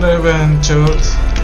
never even chose